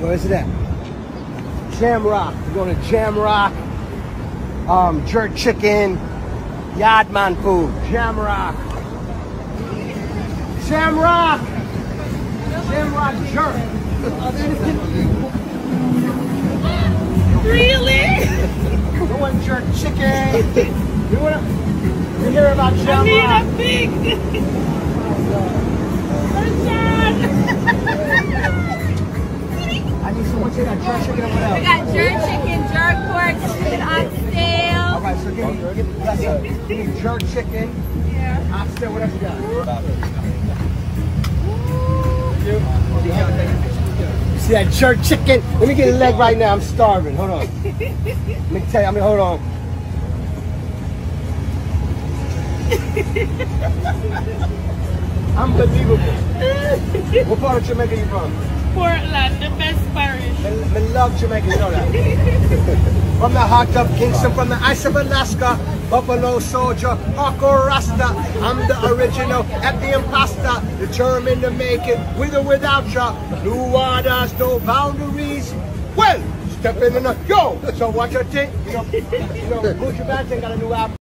Where is it at? Jamrock. We're going to Jamrock. Um, jerk chicken. Yardman food. Jamrock. Jamrock. Jamrock jerk. Really? Want jerk chicken? You want to? You hear about I need Jamrock? a. I need some. What's in that jerk chicken and what We got jerk chicken, jerk pork, chicken All oxtail. right, so give me, give me, give me jerk chicken. Yeah. Oxtail, what else you got? You see that jerk chicken? Let me get a leg right now. I'm starving. Hold on. Let me tell you. I mean, hold on. Unbelievable. what part of Jamaica you from? Portland, the best parish. I, I love Jamaica, you know that. from the heart of Kingston, from the ice of Alaska, Buffalo Soldier, Hawko Rasta. I'm the original, at the imposter, determined to make it with or without ya. Blue waters, no boundaries. Well, step in the go. So what you think? You know, you know, Buju Banton got a new album.